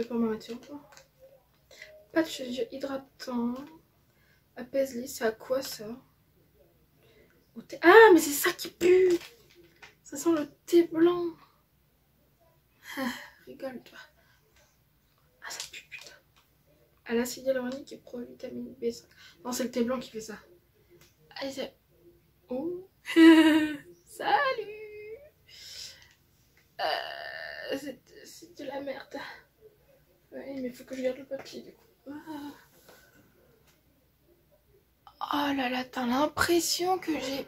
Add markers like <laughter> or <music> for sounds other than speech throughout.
de pas m'arrêter Patch yeux hydratant. Apaise-les, c'est à quoi ça? Ah, mais c'est ça qui pue Ça sent le thé blanc. Ah, rigole-toi. Ah, ça pue, putain. À l'acide hyaluronique et pro-vitamine B5. Non, c'est le thé blanc qui fait ça. Allez, c'est... Oh <laughs> Salut euh, C'est de la merde. Oui, mais il faut que je garde le papier du coup. Ah. Oh là là, t'as l'impression que j'ai...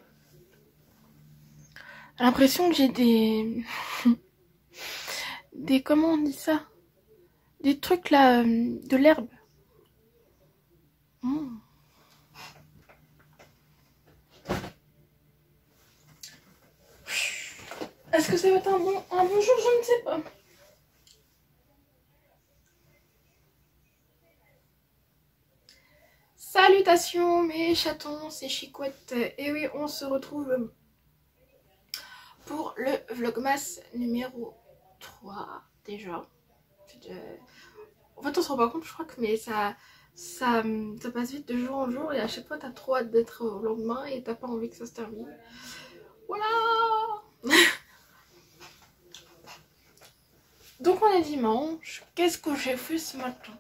L'impression que j'ai des... <laughs> des... Comment on dit ça? Des trucs là... Euh, de l'herbe. Hmm. Est-ce que ça va être un bon, un bon jour? Je ne sais pas. Salutations mes chatons, c'est Chicouette. Et oui, on se retrouve pour le Vlogmas numéro 3 déjà. En fait, on se rend pas compte, je crois que mais ça, ça, ça passe vite de jour en jour et à chaque fois t'as trop hâte d'être au lendemain et t'as pas envie que ça se termine. Voilà <laughs> Donc on est dimanche. Qu'est-ce que j'ai fait ce matin?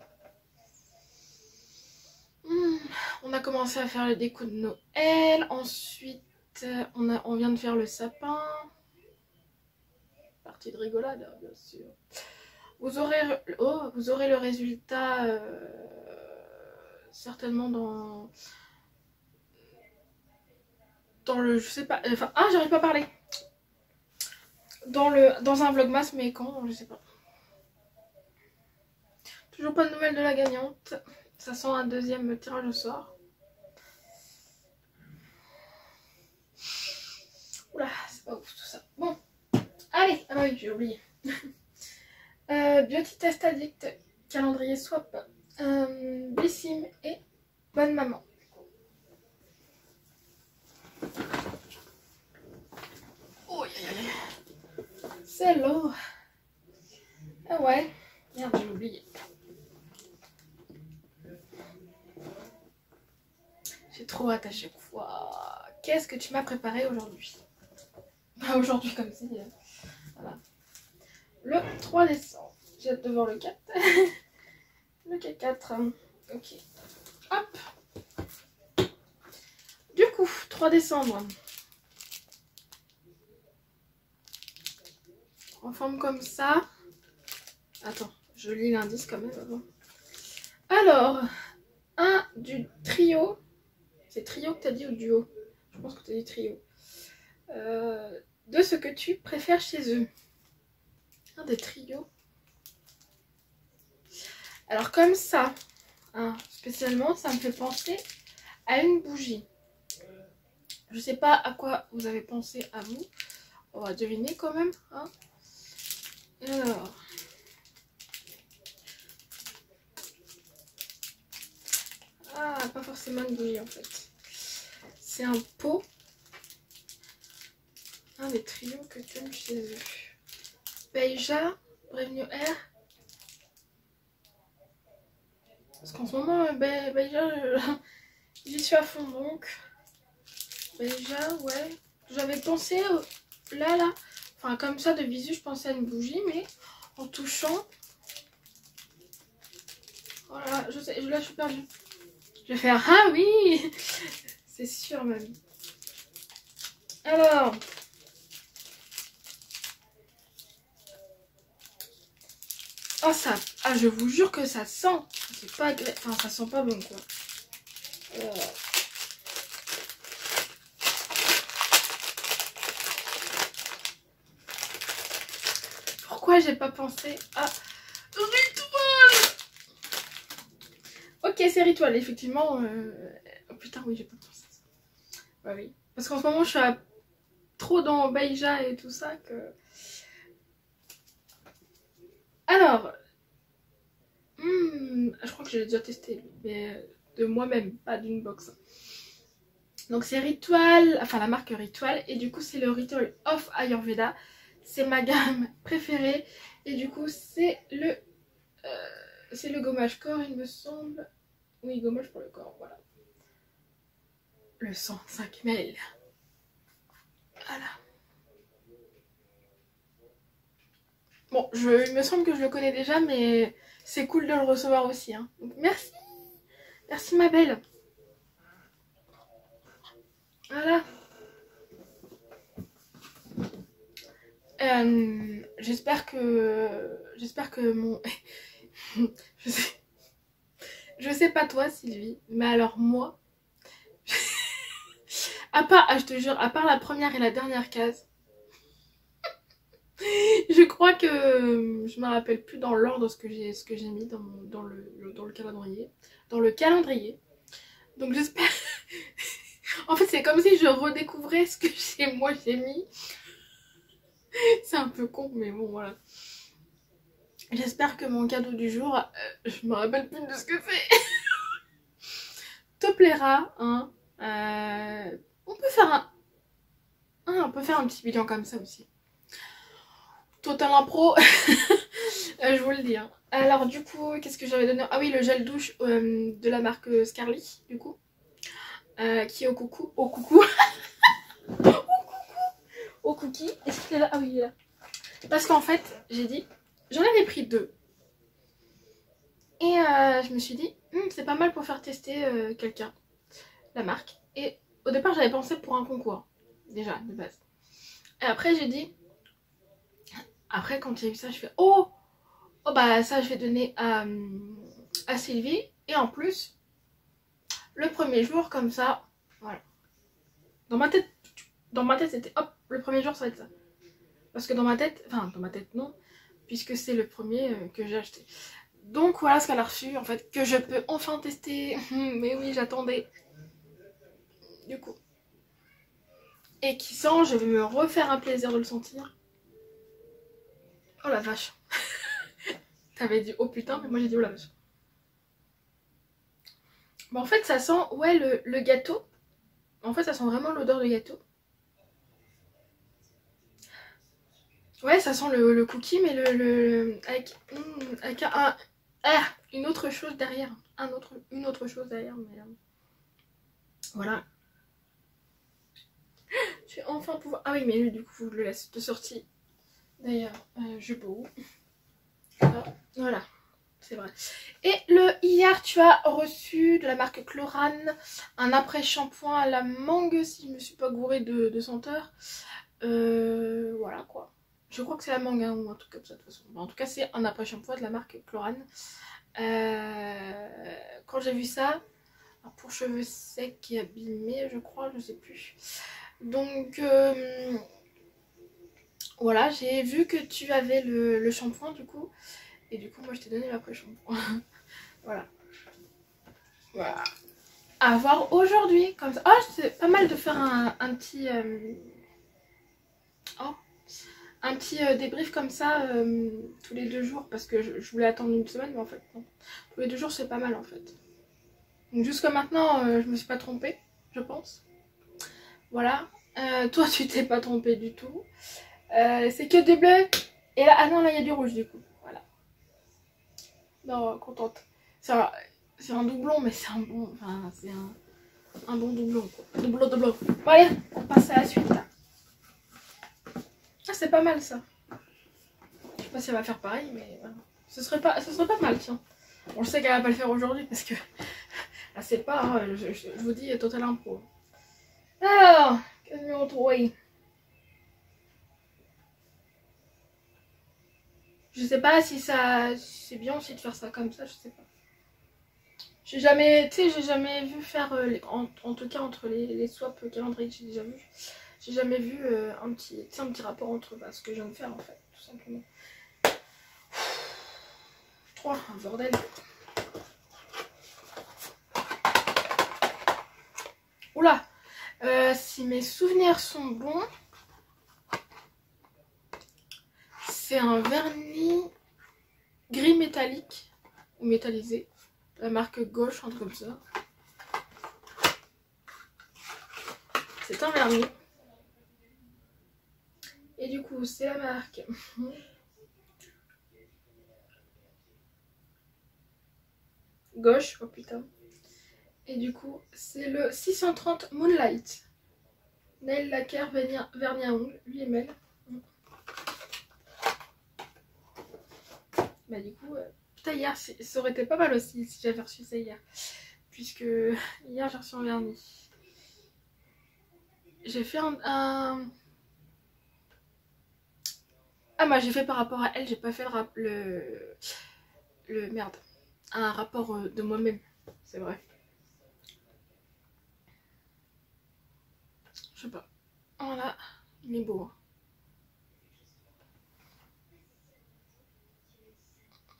On a commencé à faire le déco de Noël. Ensuite, on, a, on vient de faire le sapin. Partie de rigolade, hein, bien sûr. Vous aurez, oh, le résultat euh, certainement dans dans le je sais pas enfin ah j'arrive pas à parler dans dans un vlogmas mais quand je sais pas Toujours pas de nouvelles de la gagnante. Ça sent un deuxième tirage au sort. Oula, c'est pas ouf tout ça. Bon, allez, ah bah oui, j'ai oublié. <laughs> euh, Beauty Test Addict, calendrier swap, euh, Bissim et Bonne Maman. Oh, C'est l'eau. Ah ouais, merde, j'ai oublié. Trop hâte à. Qu'est-ce que tu m'as préparé aujourd'hui Pas aujourd'hui comme si. Euh, voilà. Le 3 décembre. J'ai hâte de voir le 4. <laughs> le 4. Ok. Hop. Du coup, 3 décembre. En forme comme ça. Attends, je lis l'indice quand même avant. Alors, un du trio c'est trio que t'as dit ou duo? Je pense que t'as dit trio. Euh, de ce que tu préfères chez eux. Un des trios. Alors comme ça, hein, spécialement, ça me fait penser à une bougie. Je sais pas à quoi vous avez pensé à vous. On va deviner quand même. Hein. Alors. Ah, pas forcément une bougie en fait. C'est un pot. Un des trios que tu aimes chez eux. Beija, Brave New Air. Parce qu'en ce moment, euh, Beija, <laughs> j'y suis à fond donc. Beija, ouais. J'avais pensé là, là. Enfin, comme ça, de visu, je pensais à une bougie, mais en touchant. Voilà, je sais, là, je suis perdue. Je vais faire Ah oui c'est sûr, même. Alors. Oh, ça. Ah, je vous jure que ça sent. C'est pas Enfin, ça sent pas bon, quoi. Pourquoi j'ai pas pensé à rituel Ok, c'est rituel, effectivement. Euh... Oh putain, oui, j'ai pas pensé. Bah oui. Parce qu'en ce moment, je suis trop dans Beija et tout ça que... Alors... Hmm, je crois que je l'ai déjà testé, mais de moi-même, pas d'une box. Donc c'est Ritual, enfin la marque Ritual, et du coup c'est le Ritual of Ayurveda. C'est ma gamme <laughs> préférée, et du coup c'est le Euh, c'est le gommage corps, il me semble. Oui, gommage pour le corps, voilà. Le 105 mail. Voilà. Bon, je, il me semble que je le connais déjà, mais c'est cool de le recevoir aussi. Hein. Merci. Merci ma belle. Voilà. Euh, j'espère que j'espère que mon <laughs> je sais je sais pas toi Sylvie mais alors moi à part ah, je te jure à part la première et la dernière case <laughs> je crois que je me rappelle plus dans l'ordre ce que j'ai mis dans, le, calendrier dans le calendrier donc j'espère <laughs> en fait c'est comme si je redécouvrais ce que <laughs> moi j'ai mis c'est un peu con, mais bon, voilà. J'espère que mon cadeau du jour, euh, je me rappelle plus de ce que c'est, te plaira. Hein. Euh, on peut faire un... Ah, on peut faire un petit bilan comme ça aussi. Total impro, <laughs> euh, je vous le dis. Hein. Alors du coup, qu'est-ce que j'avais donné? Ah oui, le gel douche de la marque Scarly, du coup. qui est au coucou. <laughs> Au coucou au cookie. Est-ce qu'il est là? Ah oui, il est là. Parce qu'en fait, j'ai dit, j'en avais pris deux. Et euh, je me suis dit, hmm, c'est pas mal pour faire tester euh, quelqu'un, la marque. Et au départ, j'avais pensé pour un concours, déjà, de base. Et après, j'ai dit, après, quand j'ai vu ça, je fais, oh, oh bah ça, je vais donner à, à Sylvie. Et en plus, le premier jour, comme ça, voilà. Dans ma tête, dans ma tête, c'était hop, le premier jour ça va être ça. Parce que dans ma tête, enfin dans ma tête non, puisque c'est le premier euh, que j'ai acheté. Donc voilà ce qu'elle a reçu en fait, que je peux enfin tester. <laughs> Mais oui, j'attendais. Coup. Et qui sent, je vais me refaire un plaisir de le sentir. Oh la vache. <laughs> T'avais dit oh putain, mais moi j'ai dit oh la vache. Bon en fait ça sent, ouais le, gâteau. En fait ça sent vraiment l'odeur de gâteau. Ouais, ça sent le, cookie, mais le, avec, hmm, un, ah, une autre chose derrière. Un autre, une autre chose derrière, mais euh, voilà. Enfin pouvoir. Ah oui, mais lui, du coup, je le laisse de sortie. D'ailleurs, euh, je peux où Voilà, c'est vrai. Et le hier, tu as reçu de la marque Chlorane un après-shampoing à la mangue, si je me suis pas gourée de, de senteur. Euh, voilà quoi. Je crois que c'est la manga ou un truc comme ça de toute façon. en tout cas, c'est un après-shampoing de la marque Chlorane. Euh, quand j'ai vu ça, pour cheveux secs et abîmés, je crois, je sais plus. Donc, euh, voilà, j'ai vu que tu avais le, shampoing du coup. Et du coup, moi, je t'ai donné l'après-shampoing. <laughs> voilà. Voilà. À voir aujourd'hui, comme ça. Oh, c'est pas mal de faire un, petit... Euh, oh, un petit euh, débrief comme ça tous les deux jours parce que je, voulais attendre une semaine mais en fait non. Tous les deux jours c'est pas mal en fait. Donc jusqu'à maintenant je me suis pas trompée je pense. Voilà. toi tu t'es pas trompée du tout. c'est que des bleus. Et là, ah non là il y a du rouge du coup. Voilà. Non contente. C'est un, doublon mais c'est un bon. Enfin c'est un, un bon doublon quoi. Doublon doublon. Bon allez on passe à la suite. Ah, c'est pas mal ça. Je sais pas si elle va faire pareil, mais ce serait pas, ce serait pas mal, tiens. Bon, je sais qu'elle va pas le faire aujourd'hui parce que <laughs> là, c'est pas, hein, je, vous dis, total impro. Alors, qu'est-ce numéro 3 Je sais pas si ça, c'est bien aussi de faire ça comme ça, je sais pas. J'ai jamais, tu sais, j'ai jamais vu faire, euh, en, tout cas entre les, les swaps calendrier j'ai déjà vu, j'ai jamais vu euh, un, petit, un petit rapport entre bah, ce que je viens de faire en fait, tout simplement. 3, un bordel. Oula euh, Si mes souvenirs sont bons, c'est un vernis gris métallique ou métallisé. La marque gauche, un truc comme ça. C'est un vernis. Et du coup, c'est la marque. gauche. Oh putain. Et du coup, c'est le 630 Moonlight. Nail Lacquer Vernis à ongles, lui et Mel. Bah du coup, euh, putain hier, ça aurait été pas mal aussi si j'avais reçu ça hier. Puisque hier j'ai reçu un vernis. J'ai fait un... Ah moi j'ai fait par rapport à elle, j'ai pas fait le, rap... le... le... Merde. Un rapport euh, de moi-même, c'est vrai. Je sais pas. Voilà, il est beau.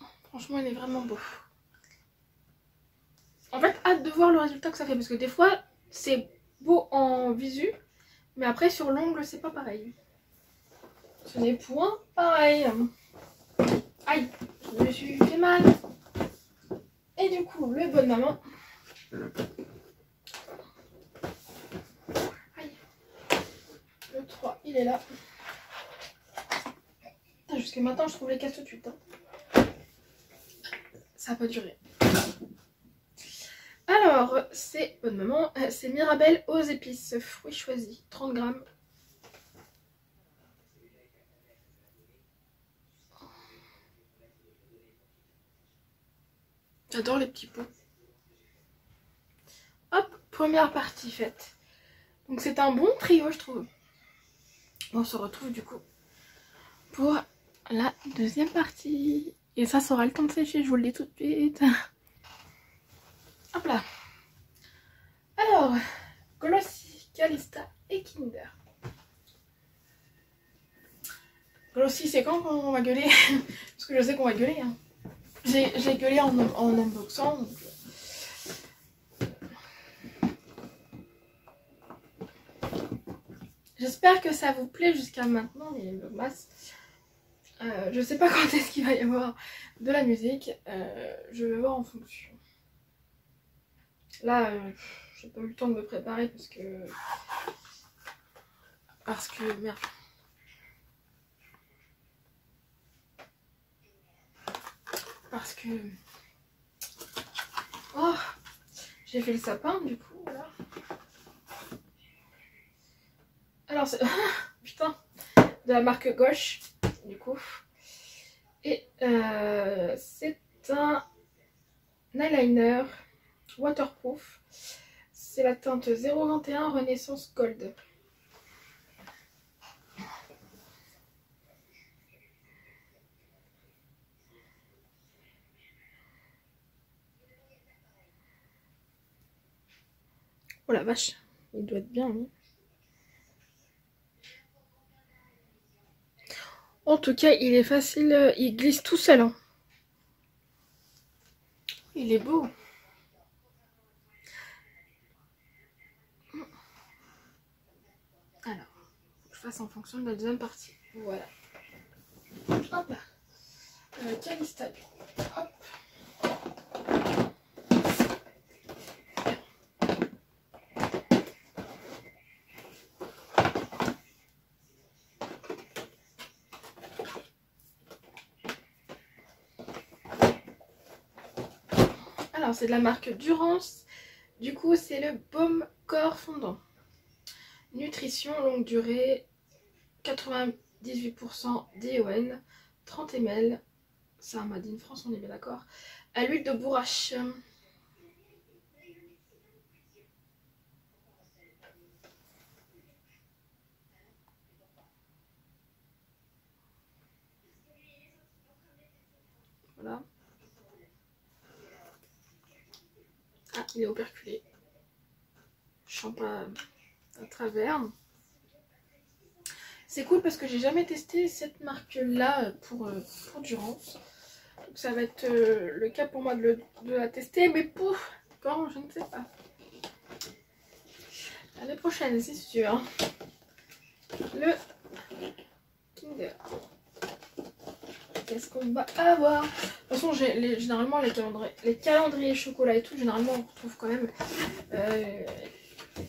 Hein. Franchement, il est vraiment beau. En fait, hâte de voir le résultat que ça fait. Parce que des fois, c'est beau en visu. Mais après, sur l'ongle, c'est pas pareil. Ce n'est point pareil. Aïe, je me suis fait mal. Et du coup, le bon maman. Aïe. Le 3, il est là. Jusqu'à maintenant, je trouve les cases tout de suite. Hein ça n'a pas duré. Alors, c'est bonne maman, euh, c'est Mirabelle aux épices, fruits choisis, 30 grammes. J'adore les petits pots. Hop, première partie faite. Donc c'est un bon trio, je trouve. On se retrouve du coup pour la deuxième partie. Et ça, ça aura le temps de sécher, je vous le dis tout de suite. Hop là. Alors, Glossy, Calista et Kinder. Glossy, c'est quand qu'on va gueuler? Parce que je sais qu'on va gueuler. Hein. J'ai gueulé en, en unboxant. J'espère que ça vous plaît jusqu'à maintenant, les masses. Euh, je sais pas <laughs> quand est-ce qu'il va y avoir de la musique. Euh, je vais voir en fonction. Là, euh, j'ai pas eu le temps de me préparer parce que... Parce que... Merde. Parce que... Oh J'ai fait le sapin du coup, <laughs> Putain De la marque gauche du coup. Et euh, c'est un eyeliner waterproof. C'est la teinte 021 Renaissance Gold. Oh la vache, il doit être bien. En tout cas, il est facile, euh, il glisse tout seul. Hein. Il est beau. Alors, je fasse en fonction de la deuxième partie. Voilà. Hop. Euh, Calista. Hop. C'est de la marque Durance. Du coup, c'est le baume corps fondant. Nutrition longue durée, 98% DON, 30 ml. C'est un Made in France, on est bien d'accord. À l'huile de bourrache. Voilà. Ah, il est operculé. Je pas à travers. C'est cool parce que j'ai jamais testé cette marque-là pour, euh, pour Durance. Donc ça va être euh, le cas pour moi de, la tester. Mais pour quand, je ne sais pas. L'année prochaine, c'est sûr. Le Kinder qu'est-ce qu'on va avoir De toute façon, généralement, les calendriers, les calendriers chocolat et tout, généralement, on retrouve quand même euh,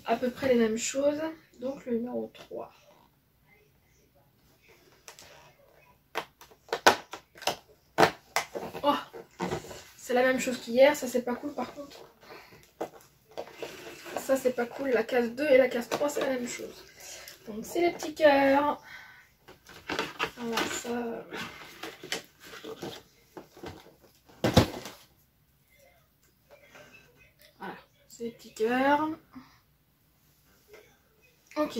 à peu près les mêmes choses. Donc, le numéro 3. c'est la même chose qu'hier. Ça, c'est pas cool par contre. Ça, c'est pas cool. La case 2 et la case 3, c'est la même chose. Donc, c'est les petits cœurs. Voilà, ça... C'est les petits cœurs. Ok.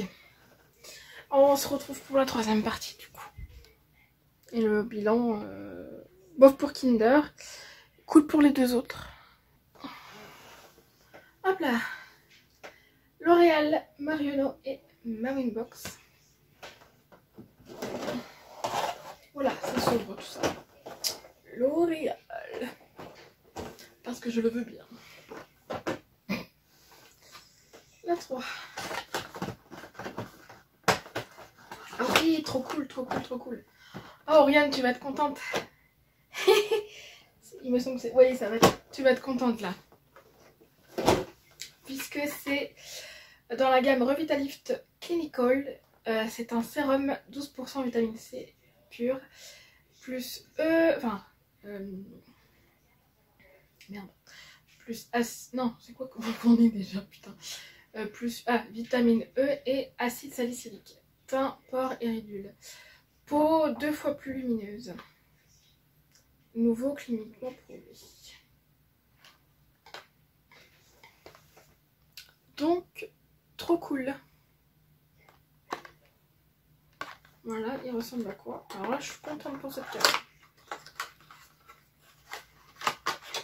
On se retrouve pour la troisième partie du coup. Et le bilan, euh, bof pour Kinder, cool pour les deux autres. Hop là. L'Oréal, Marionneau et Box. Voilà, ça s'ouvre tout ça. L'Oréal. Parce que je le veux bien. La 3. Ah oui, trop cool, trop cool, trop cool. Oh, Oriane, tu vas être contente. <laughs> Il me semble que c'est... Oui, ça va tu vas être contente là. Puisque c'est dans la gamme Revitalift Clinical. Euh, c'est un sérum 12% vitamine C pure. Plus E... Enfin... Euh, merde. Plus... As, non, c'est quoi qu'on <laughs> est déjà, putain. Euh, plus vitamine E et acide salicylique. Teint, port et ridule. Peau deux fois plus lumineuse. Nouveau cliniquement prouvé. Donc, trop cool. Voilà, il ressemble à quoi? Alors là, je suis contente pour cette carte.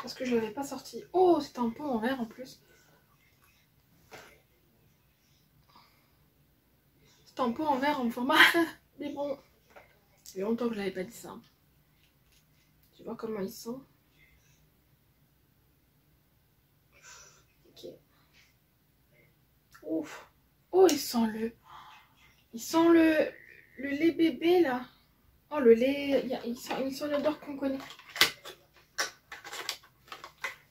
Parce que je l'avais pas sorti. Oh, c'est un pot en verre en plus. Pot en verre en format. <laughs> Mais bon, il y a longtemps que je n'avais pas dit ça. Tu vois comment ils sont. Ok. Ouf. Oh, il sent le... Il sent le, le lait bébé, là. Oh, le lait... Il, sent, il sent l'odeur qu'on connaît.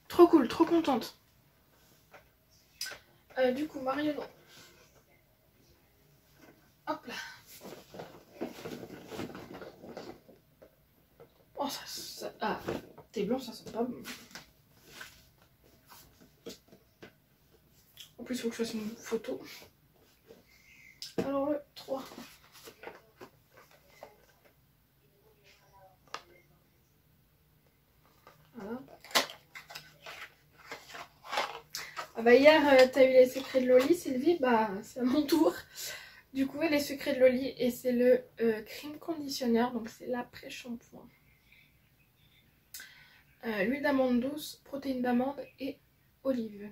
Trop cool, trop contente. Euh, du coup, Marion. Hop là. Oh, ça, ah, t'es blanc, ça sent pas bon. En plus, il faut que je fasse une photo. Alors, le 3. Voilà. Ah bah hier, euh, t'as eu les secrets de Loli, Sylvie, bah c'est à mon tour. Du coup, les secrets de Loli et c'est le euh, cream conditionneur, donc c'est l'après-shampoing. Euh, l'huile d'amande douce, protéines d'amande et olive.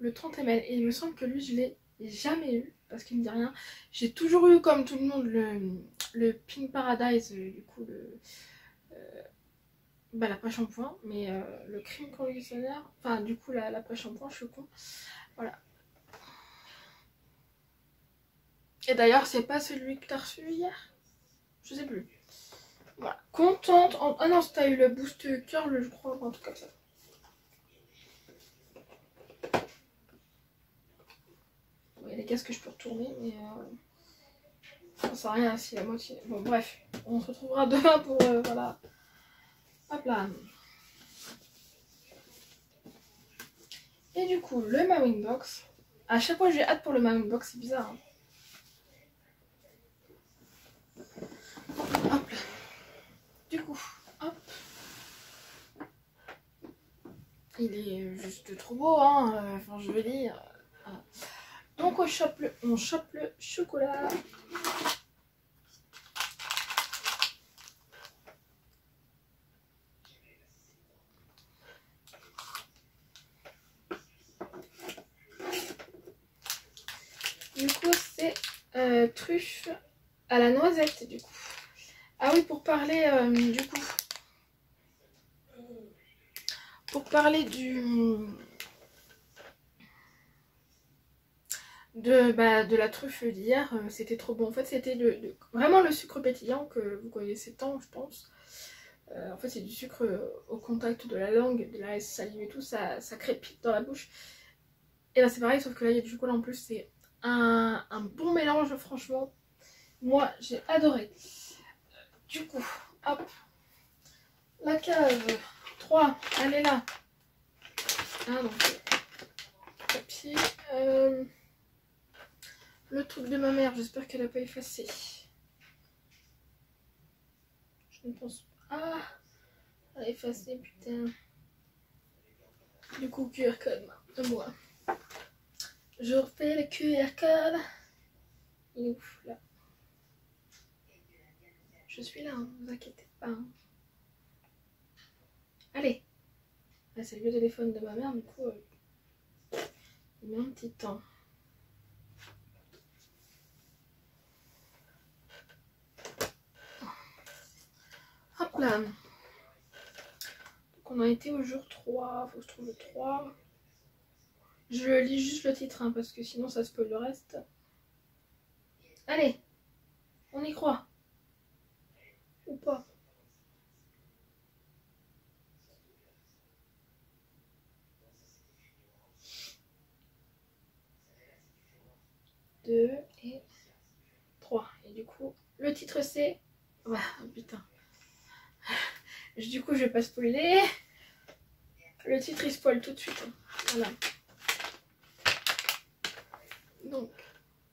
Le 30 ml. Et il me semble que lui, je l'ai jamais eu parce qu'il ne dit rien. J'ai toujours eu, comme tout le monde, le, le Pink Paradise, euh, du coup, le, euh, bah, l'après-shampoing. Mais le cream conditionneur, enfin, du coup, l'après-shampoing, je suis con. Voilà. Et d'ailleurs, c'est pas celui que tu as reçu hier? Je sais plus. Voilà. Contente. Ah non, t'as eu le boost curl, je crois, un truc comme ça. Il y a des casques que je peux retourner, mais euh, ça sert à rien si la moitié. Bon, bref, on se retrouvera demain pour. Euh, voilà. Hop là. Et du coup, le Mawing Box. À chaque fois, j'ai hâte pour le Mawing Box, c'est bizarre. Hein. Du coup, hop. Il est juste trop beau, hein. Euh, enfin, je veux dire. Donc, on chope le, on chope le chocolat. Du coup, c'est euh, truffe à la noisette, du coup. Ah oui, pour parler euh, du coup. Pour parler du. De, bah, de la truffe d'hier, euh, c'était trop bon. En fait, c'était vraiment le sucre pétillant que vous connaissez tant, je pense. Euh, en fait, c'est du sucre au contact de la langue, de la salive et tout, ça, ça crépite dans la bouche. Et là, c'est pareil, sauf que là, il y a du chocolat en plus. C'est un bon mélange, franchement. Moi, j'ai adoré. Du coup, hop, la cave 3, elle est là. Ah, donc, papier. Euh, le truc de ma mère, j'espère qu'elle n'a pas effacé. Je ne pense pas. Ah, elle a effacé, putain. Du coup, QR code de moi. Je refais le QR code. Il est ouf, là Je suis là, hein, vous inquiétez pas. Hein. Allez. Ah, c'est le vieux téléphone de ma mère, du coup, euh, il met un petit temps. Hop là. Donc on a été au jour 3. Faut que je trouve le 3. Je lis juste le titre hein, parce que sinon ça spoil le reste. Allez, on y croit. Ou pas. Deux et trois. Et du coup, le titre c'est... <laughs> Ah, putain. Du coup, je vais pas spoiler. Le titre il spoil tout de suite. Hein. Voilà. Donc,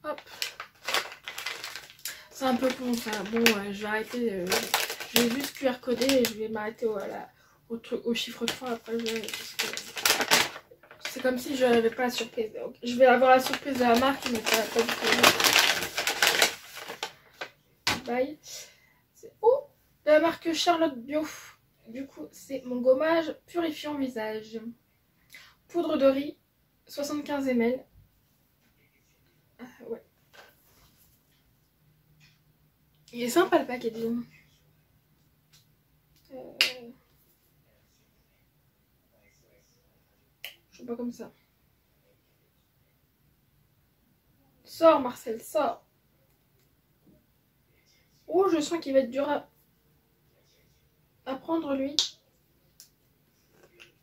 hop. C'est un peu con ça. Bon, je vais arrêter. Euh, je vais juste QR coder et je vais m'arrêter au, au, chiffre 3 après. C'est comme si je n'avais pas la surprise. je vais avoir la surprise de la marque, mais ça pas du tout. Bye. Oh de la marque Charlotte Bio. Du coup, c'est mon gommage purifiant visage. Poudre de riz, 75 ml. Ah, ouais. Il est sympa le packaging. Euh... Je sais pas comme ça. Sors Marcel, sors. Oh, je sens qu'il va être dur à, à prendre lui.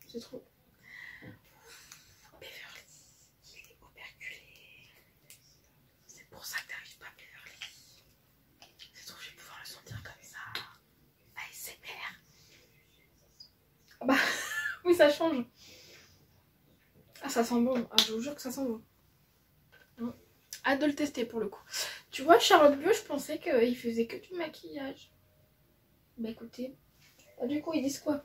C'est trop. Bah <laughs> oui, ça change. Ah, ça sent bon. Ah, je vous jure que ça sent bon. Hein. Hâte de le tester pour le coup. Tu vois, Charlotte Bleu, je pensais qu'il faisait que du maquillage. Bah écoutez. Ah, du coup, ils disent quoi?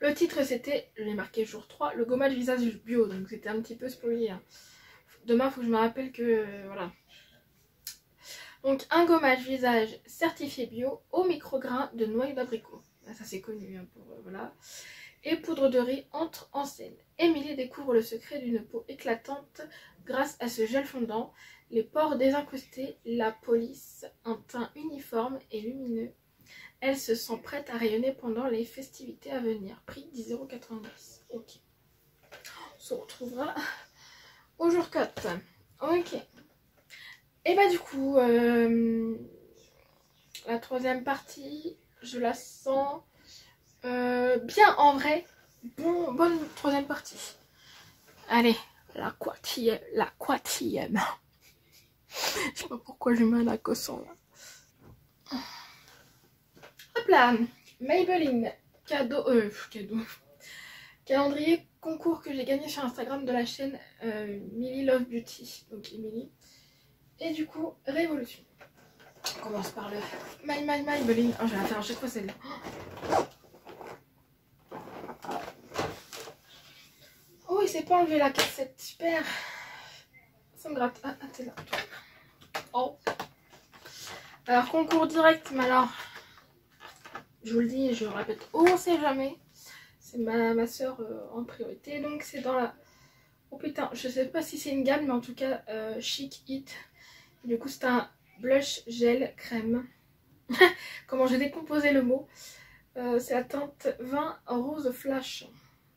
Le titre, c'était, je l'ai marqué jour 3, le gommage visage bio. Donc c'était un petit peu spoilé. Hein. Demain, faut que je me rappelle que... Euh, voilà. Donc un gommage visage certifié bio au micrograin de noix d'abricot. Ah, ça c'est connu hein, pour euh, voilà. Et poudre de riz entre en scène. Émilie découvre le secret d'une peau éclatante grâce à ce gel fondant, les pores désincrustés, la police, un teint uniforme et lumineux. Elle se sent prête à rayonner pendant les festivités à venir. Prix 10,90€. Ok. On se retrouvera au jour 4. Ok. Et bah du coup, euh, la troisième partie, je la sens euh, bien en vrai. Bon, bonne troisième partie. Allez, la quatrième. La quatrième. je sais pas pourquoi j'ai mal à cosson là. Hop là, Maybelline, cadeau, euh, cadeau, calendrier concours que j'ai gagné sur Instagram de la chaîne euh, Millie Love Beauty, donc Emily. Et du coup, Révolution. On commence par le My My Maybelline. Oh, je vais la faire à chaque fois celle-là. Oh, il s'est pas enlevé la cassette. Super. Ça me gratte. Ah, ah t'es là. Oh. Alors, concours direct, mais alors. Je vous le dis, je le répète, on sait jamais. C'est ma, ma soeur euh, en priorité. Donc, c'est dans la. Oh putain, je sais pas si c'est une gamme, mais en tout cas, euh, Chic Hit. Du coup, c'est un blush gel crème. <laughs> Comment j'ai décomposé le mot. Euh, c'est la teinte 20 rose flash.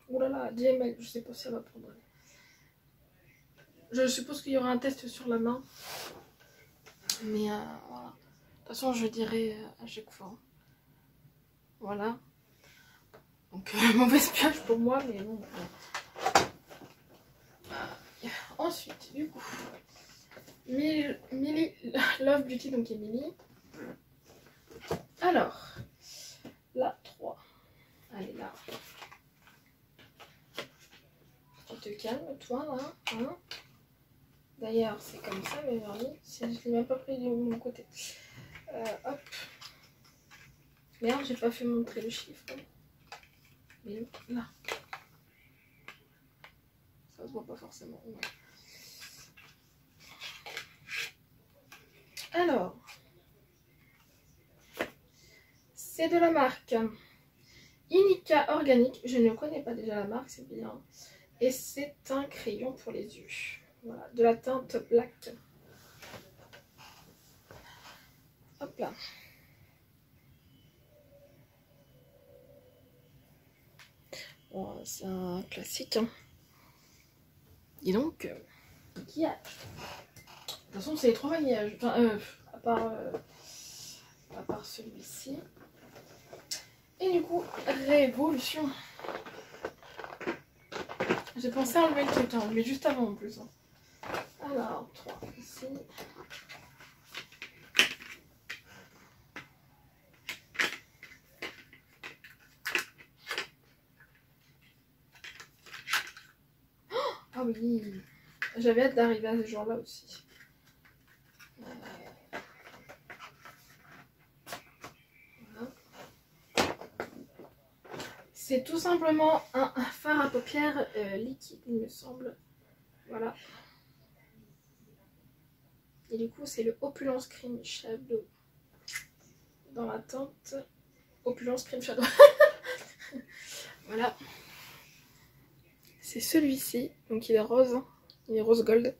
Oh là là, DML, je sais pas si elle va prendre. Je suppose qu'il y aura un test sur la main. Mais euh, voilà. De toute façon, je dirai euh, à chaque fois. Voilà. Donc, <laughs> mauvaise pioche pour moi, mais bon. Ensuite, du coup, Millie <laughs> Love Beauty, donc Emily. Alors, la 3. Allez, là. Tu te calmes, toi, là. Hein D'ailleurs, c'est comme ça, mes vernis. Je ne l'ai même pas pris de mon côté. Euh, hop. Merde, j'ai pas fait montrer le chiffre. Là. Ça se voit pas forcément. Alors. C'est de la marque Inica Organique. Je ne connais pas déjà la marque, c'est bien. Et c'est un crayon pour les yeux. Voilà, de la teinte black. Hop là. Bon, c'est un classique. Hein. Dis donc, toute façon, c'est les trois maquillages. Enfin, euh, à part, euh, part celui-ci. Et du coup, révolution. J'ai pensé à enlever le truc, hein, mais juste avant en plus. Hein. Alors, 3 ici. Ah oui, j'avais hâte d'arriver à ce jour-là aussi. C'est tout simplement un fard à paupières euh, liquide, il me semble. Voilà. Et du coup, c'est le Opulence Cream Shadow. Dans la teinte Opulence Cream Shadow. <laughs> voilà. C'est celui-ci. Donc il est rose. Il est rose gold.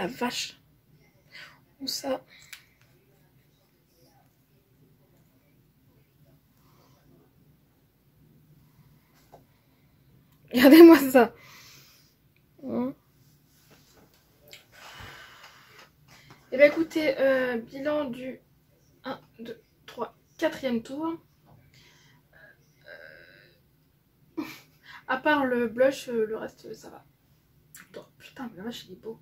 La vache. Où ça Regardez-moi ça. Et eh bien écoutez, euh, bilan du 1, 2, 3, 4 tour. Euh, <laughs> à part le blush, euh, le reste ça va. putain, mais la vache il est beau.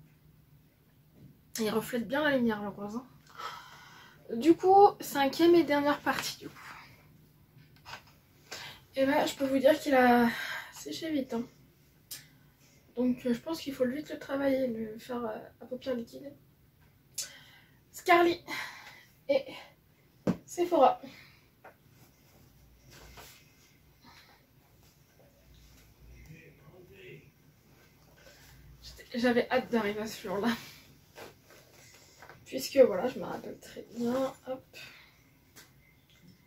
Il reflète bien la lumière le rose. Hein. Du coup, cinquième et dernière partie du coup. Et là, je peux vous dire qu'il a séché vite. Hein. Donc euh, je pense qu'il faut vite le travailler, le faire euh, à paupières liquides. Scarly et Sephora. J'avais hâte d'arriver à ce jour-là. Puisque voilà, je me rappelle très bien. Hop.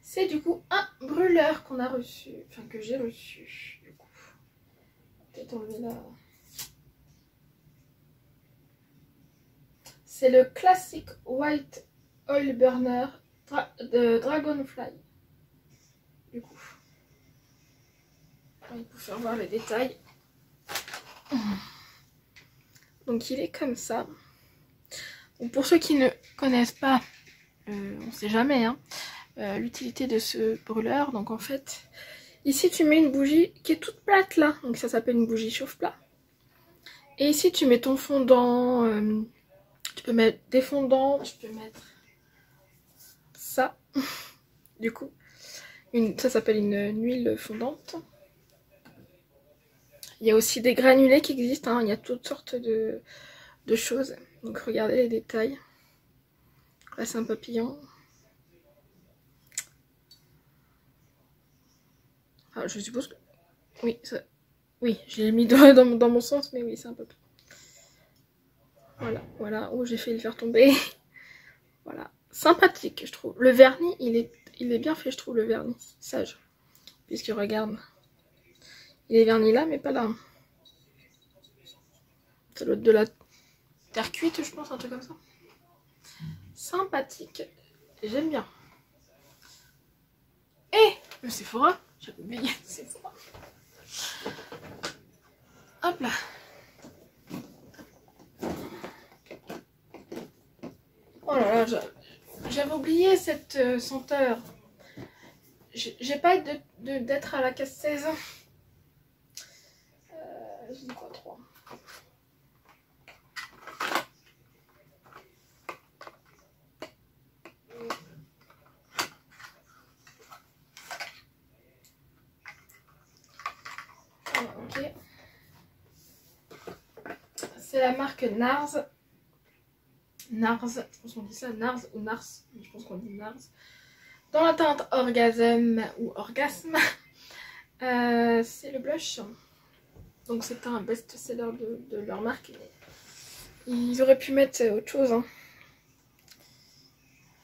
C'est du coup un brûleur qu'on a reçu. Enfin que j'ai reçu. Du coup. Peut-être enlever là. C'est le classique White Oil Burner de Dragonfly. Du coup. Faut faire voir les détails. Donc il est comme ça pour ceux qui ne connaissent pas, euh, on sait jamais, hein, euh, l'utilité de ce brûleur. Donc en fait, ici tu mets une bougie qui est toute plate là. Donc ça s'appelle une bougie chauffe-plat. Et ici tu mets ton fondant. Euh, tu peux mettre des fondants. Tu peux mettre ça. <laughs> du coup, ça s'appelle une, huile fondante. Il y a aussi des granulés qui existent. Hein. Il y a toutes sortes de choses. Donc regardez les détails. Là c'est un papillon. Ah, je suppose que... Oui, ça... oui je l'ai mis dans, dans, mon sens, mais oui, c'est un papillon. Voilà, voilà. Oh, j'ai fait le faire tomber. <laughs> voilà. Sympathique, je trouve. Le vernis, il est, il est bien fait, je trouve, le vernis. Sage. Puisque regarde. Il est vernis là, mais pas là. Doit être de la Terre cuite, je pense, un truc comme ça. Sympathique. J'aime bien. Et le Sephora. J'avais oublié le Sephora. Hop là. Oh là là, j'avais oublié cette euh, senteur. J'ai pas d'être à la casse 16. Euh, je dis quoi, 3 paquet. C'est la marque Nars. Nars, je pense qu'on dit ça, Nars ou Nars, je pense qu'on dit Nars. Dans la teinte Orgasm ou Orgasme. <laughs> Euh, c'est le blush. Donc c'est un best-seller de, leur marque. Ils auraient pu mettre autre chose. Hein.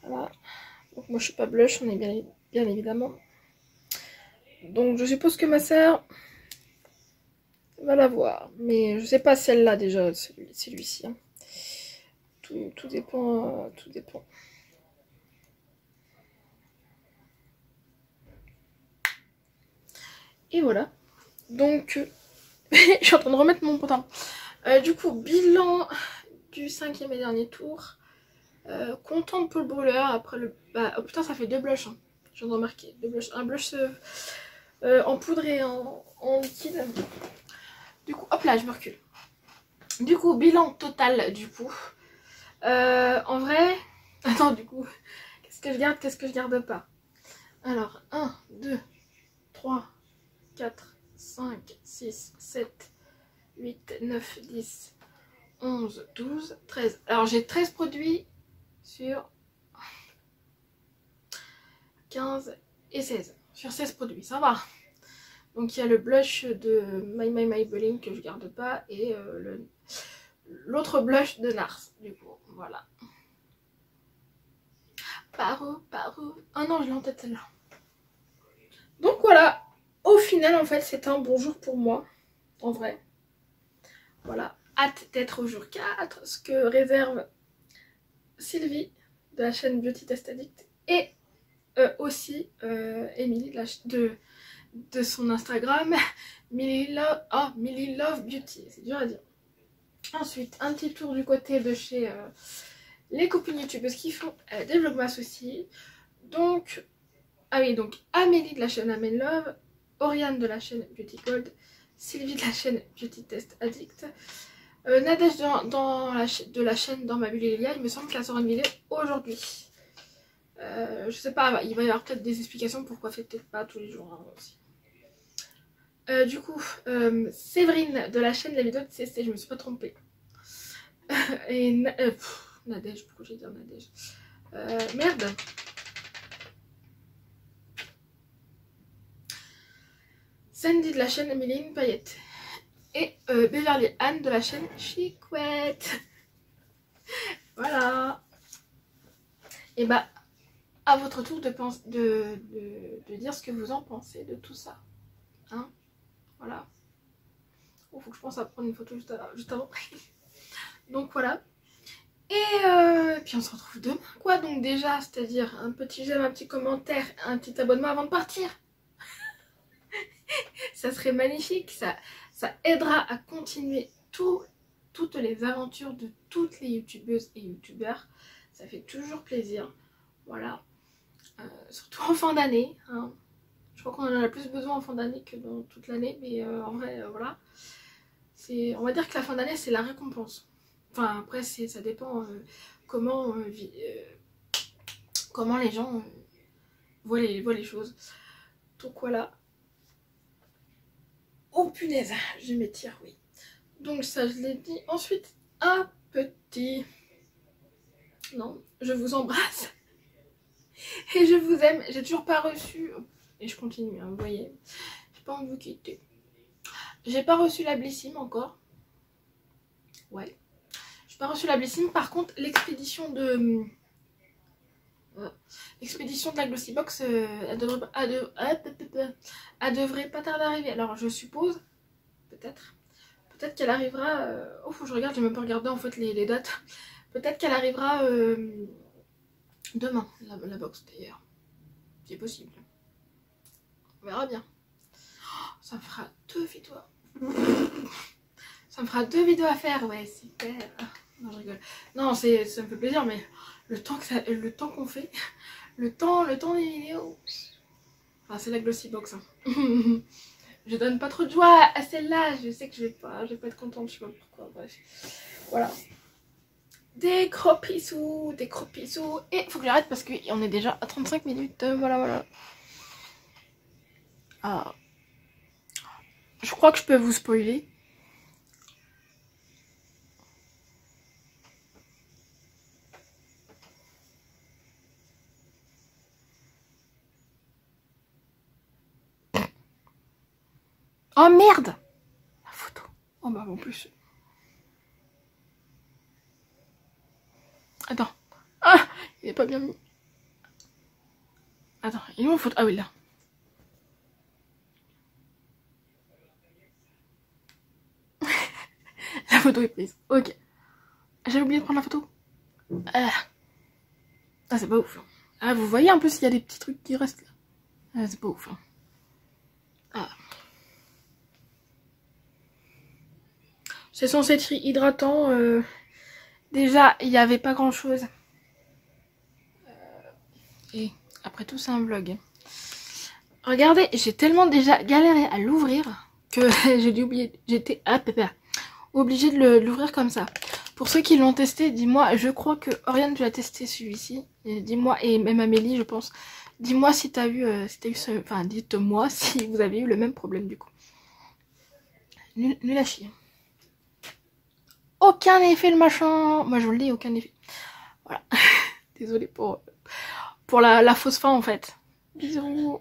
Voilà. Donc moi je suis pas blush, on est bien, bien évidemment. Donc je suppose que ma soeur va l'avoir. Mais je sais pas celle-là déjà, celui-ci. Hein. Tout, tout, dépend. Euh, tout dépend. Et voilà. Donc, <laughs> je suis en train de remettre mon pantalon. Euh, du coup, bilan du cinquième et dernier tour. Euh, contente pour le brûleur. Après le. Bah, oh putain, ça fait deux blushs. Hein. Je viens de. Deux blushs. Un blush euh, en poudre et en, liquide. Du coup, hop là, je me recule. Du coup, bilan total du coup. en vrai. <laughs> Attends, du coup. Qu'est-ce que je garde Qu'est-ce que je garde pas? Alors, 1, 2, 3, 4, 5, 6, 7, 8, 9, 10, 11, 12, 13. Alors j'ai 13 produits sur 15 et 16. Sur 16 produits, ça va. Donc il y a le blush de My My Maybelline que je garde pas et euh, l'autre blush de Nars du coup. Voilà. Paro, paro. Ah non, je l'ai en tête celle-là. Donc voilà, au final, en fait, c'est un bon jour pour moi. En vrai. Voilà. Hâte d'être au jour 4. Ce que réserve Sylvie de la chaîne Beauty Test Addict. Et euh, aussi euh, Emily de, de, son Instagram. <laughs> Millie Love, oh, Millie Love Beauty. C'est dur à dire. Ensuite, un petit tour du côté de chez euh, les copines youtubeuses qui font des vlogmas. Donc, ah oui, donc Amélie de la chaîne Amen Love, Oriane de la chaîne Beauty Gold, Sylvie de la chaîne Beauty Test Addict, euh, Nadège de la chaîne Dans ma bulle il me semble qu'elle sort une vidéo aujourd'hui. Euh, je sais pas, il va y avoir peut-être des explications pourquoi fait peut-être pas tous les jours hein, aussi. Euh, du coup, Séverine de la chaîne La vidéo de CST, je me suis pas trompée. <laughs> Et Nadège, pourquoi j'ai dit Nadège Merde Sandy de la chaîne Emeline Payette. Et euh, Beverly Anne de la chaîne Chicouette. <laughs> voilà. Et bah, à votre tour de, de, dire ce que vous en pensez de tout ça. Hein Voilà. Il faut que je pense à prendre une photo juste, avant. <laughs> Donc voilà. Et euh, puis on se retrouve demain quoi. Donc déjà, c'est-à-dire un petit j'aime, un petit commentaire, un petit abonnement avant de partir <laughs> ça serait magnifique, ça, ça aidera à continuer toutes les aventures de toutes les youtubeuses et youtubeurs. Ça fait toujours plaisir. Voilà. Euh, surtout en fin d'année. Hein. Je crois qu'on en a plus besoin en fin d'année que dans toute l'année. Mais euh, en vrai, euh, voilà. On va dire que la fin d'année, c'est la récompense. Enfin, après, ça dépend comment, comment les gens voient les, voient les choses. Donc voilà. Oh punaise, je m'étire, oui. Donc ça, je l'ai dit. Ensuite, un petit... Non, je vous embrasse. Et je vous aime. J'ai toujours pas reçu... Et je continue, hein, vous voyez. J'ai pas envie de vous quitter. J'ai pas reçu la Blissim encore. Ouais. J'ai pas reçu la Blissim. Par contre, l'expédition de... L'expédition de la Glossybox, euh, elle, devrait, devrait pas tarder à arriver. Alors je suppose, peut-être, peut-être qu'elle arrivera... Euh, oh, faut que je regarde, j'ai même pas regardé en fait les, dates. Peut-être qu'elle arrivera euh, demain, la, box d'ailleurs. C'est possible. On verra bien. Oh, ça me fera deux vidéos. <laughs> ça me fera deux vidéos à faire, ouais, super. Non, je rigole. Non, ça me fait plaisir, mais le temps qu'on fait, <laughs> le temps, le temps des vidéos. Enfin, c'est la glossy box. Hein. <laughs> je donne pas trop de joie à celle-là. Je sais que je vais pas, je vais pas être contente. Je sais pas pourquoi. Bref, voilà. Des gros bisous, des gros bisous. Et faut que j'arrête parce qu'on est déjà à 35 minutes. Voilà, voilà. Ah. Je crois que je peux vous spoiler. Oh merde La photo. Oh bah en plus. Attends. Ah Il est pas bien mis. Attends, il est où photo? Ah oui, là. la photo est prise. Ok. J'ai oublié de prendre la photo. Ah, ah c'est pas ouf. Ah, vous voyez un peu s'il y a des petits trucs qui restent là. Ah, c'est pas ouf. Hein. Ah. C'est censé être hydratant. Euh, déjà, il n'y avait pas grand chose. Euh, et après tout, c'est un vlog. Regardez, j'ai tellement déjà galéré à l'ouvrir que <laughs> j'ai dû oublier. J'étais ah, obligée de l'ouvrir comme ça. Pour ceux qui l'ont testé, dis-moi, je crois que Oriane, tu l'as testé celui-ci. Dis-moi, et même Amélie, je pense. Dis-moi si t'as eu, euh, si as eu ce... Enfin, dites-moi <laughs> si vous avez eu le même problème du coup. Nul, à chier aucun effet le machin. Moi je le dis, aucun effet. Voilà. <laughs> Désolée pour, pour la, fausse fin en fait. Bisous.